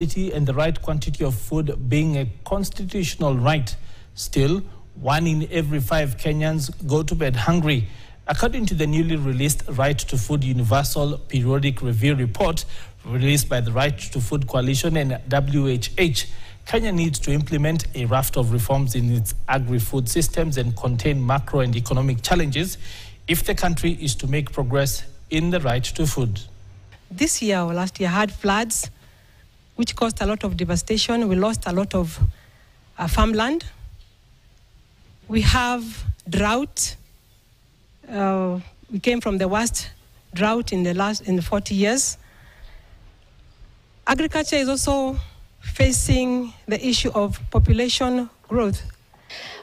and the right quantity of food being a constitutional right. Still, one in every five Kenyans go to bed hungry. According to the newly released Right to Food Universal Periodic Review report released by the Right to Food Coalition and WHH, Kenya needs to implement a raft of reforms in its agri-food systems and contain macro and economic challenges if the country is to make progress in the right to food. This year or last year had floods, which caused a lot of devastation. We lost a lot of uh, farmland. We have drought. Uh, we came from the worst drought in the last in 40 years. Agriculture is also facing the issue of population growth.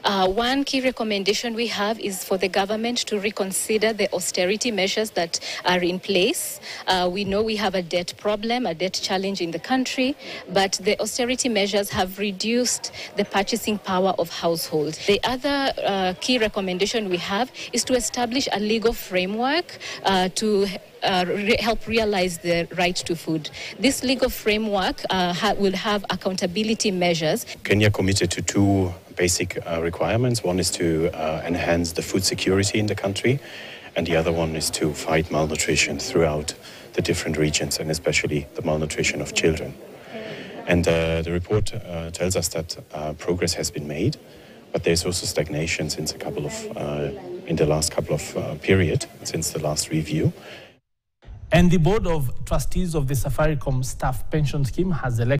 Uh, one key recommendation we have is for the government to reconsider the austerity measures that are in place. Uh, we know we have a debt problem, a debt challenge in the country, but the austerity measures have reduced the purchasing power of households. The other uh, key recommendation we have is to establish a legal framework uh, to uh, re- help realize the right to food. This legal framework uh, ha- will have accountability measures Kenya committed to two basic uh, requirements. One is to uh, enhance the food security in the country, and the other one is to fight malnutrition throughout the different regions, and especially the malnutrition of children. And uh, the report uh, tells us that uh, progress has been made, but there's also stagnation since a couple of uh, in the last couple of uh, period since the last review. And the Board of Trustees of the Safaricom Staff Pension Scheme has elected